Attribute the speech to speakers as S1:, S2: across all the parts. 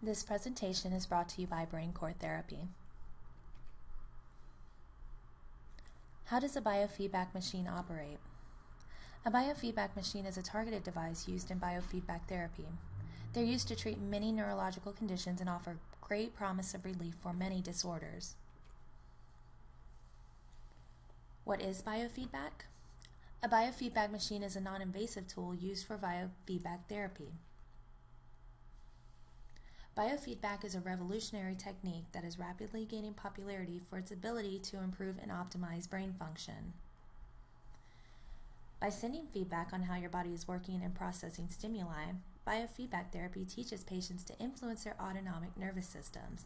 S1: This presentation is brought to you by BrainCore Therapy. How does a biofeedback machine operate? A biofeedback machine is a targeted device used in biofeedback therapy. They're used to treat many neurological conditions and offer great promise of relief for many disorders. What is biofeedback? A biofeedback machine is a non invasive tool used for biofeedback therapy. Biofeedback is a revolutionary technique that is rapidly gaining popularity for its ability to improve and optimize brain function. By sending feedback on how your body is working and processing stimuli, biofeedback therapy teaches patients to influence their autonomic nervous systems.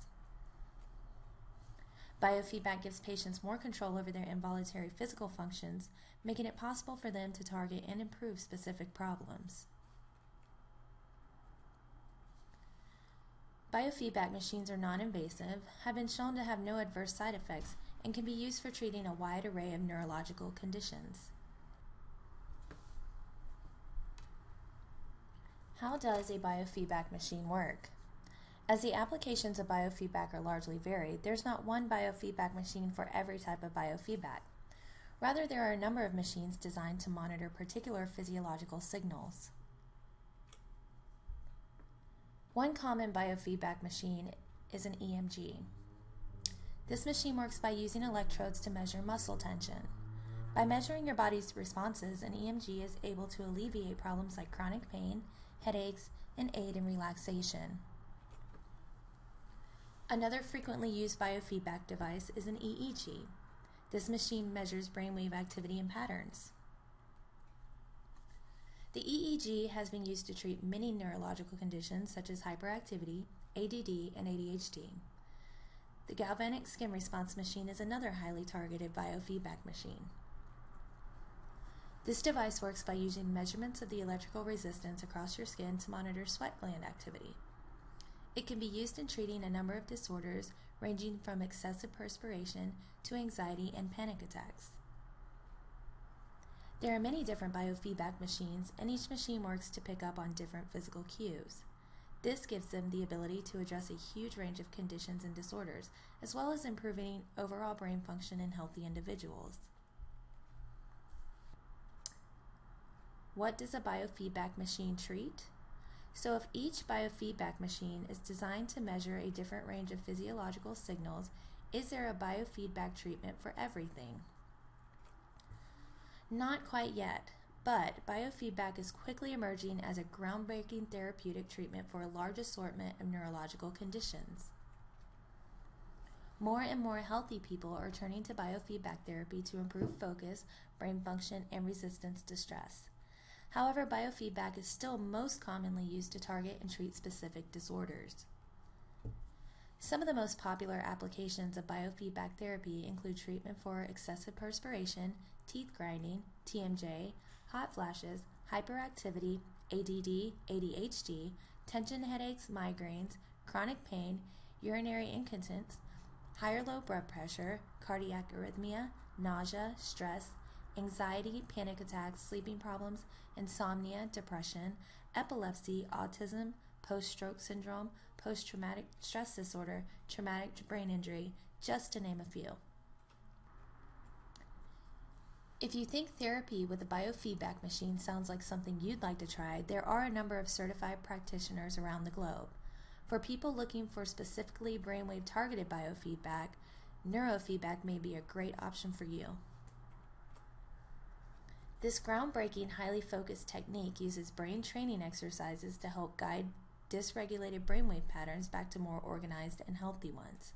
S1: Biofeedback gives patients more control over their involuntary physical functions, making it possible for them to target and improve specific problems. Biofeedback machines are non invasive, have been shown to have no adverse side effects, and can be used for treating a wide array of neurological conditions. How does a biofeedback machine work? As the applications of biofeedback are largely varied, there's not one biofeedback machine for every type of biofeedback. Rather, there are a number of machines designed to monitor particular physiological signals. One common biofeedback machine is an EMG. This machine works by using electrodes to measure muscle tension. By measuring your body's responses, an EMG is able to alleviate problems like chronic pain, headaches, and aid in relaxation. Another frequently used biofeedback device is an EEG. This machine measures brainwave activity and patterns. The EEG has been used to treat many neurological conditions such as hyperactivity, ADD, and ADHD. The galvanic skin response machine is another highly targeted biofeedback machine. This device works by using measurements of the electrical resistance across your skin to monitor sweat gland activity. It can be used in treating a number of disorders ranging from excessive perspiration to anxiety and panic attacks. There are many different biofeedback machines, and each machine works to pick up on different physical cues. This gives them the ability to address a huge range of conditions and disorders, as well as improving overall brain function in healthy individuals. What does a biofeedback machine treat? So, if each biofeedback machine is designed to measure a different range of physiological signals, is there a biofeedback treatment for everything? Not quite yet, but biofeedback is quickly emerging as a groundbreaking therapeutic treatment for a large assortment of neurological conditions. More and more healthy people are turning to biofeedback therapy to improve focus, brain function, and resistance to stress. However, biofeedback is still most commonly used to target and treat specific disorders. Some of the most popular applications of biofeedback therapy include treatment for excessive perspiration, teeth grinding, TMJ, hot flashes, hyperactivity, ADD, ADHD, tension headaches, migraines, chronic pain, urinary incontinence, higher low blood pressure, cardiac arrhythmia, nausea, stress, anxiety, panic attacks, sleeping problems, insomnia, depression, epilepsy, autism, post stroke syndrome, post traumatic stress disorder, traumatic brain injury, just to name a few. If you think therapy with a biofeedback machine sounds like something you'd like to try, there are a number of certified practitioners around the globe. For people looking for specifically brainwave targeted biofeedback, neurofeedback may be a great option for you. This groundbreaking, highly focused technique uses brain training exercises to help guide dysregulated brainwave patterns back to more organized and healthy ones.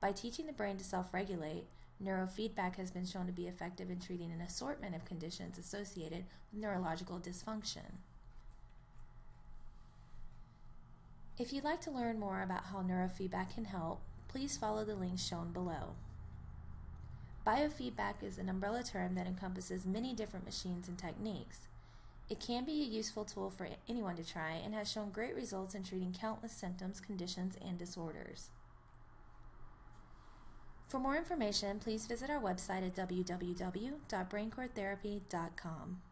S1: By teaching the brain to self regulate, Neurofeedback has been shown to be effective in treating an assortment of conditions associated with neurological dysfunction. If you'd like to learn more about how neurofeedback can help, please follow the links shown below. Biofeedback is an umbrella term that encompasses many different machines and techniques. It can be a useful tool for anyone to try and has shown great results in treating countless symptoms, conditions, and disorders. For more information, please visit our website at www.braincoretherapy.com.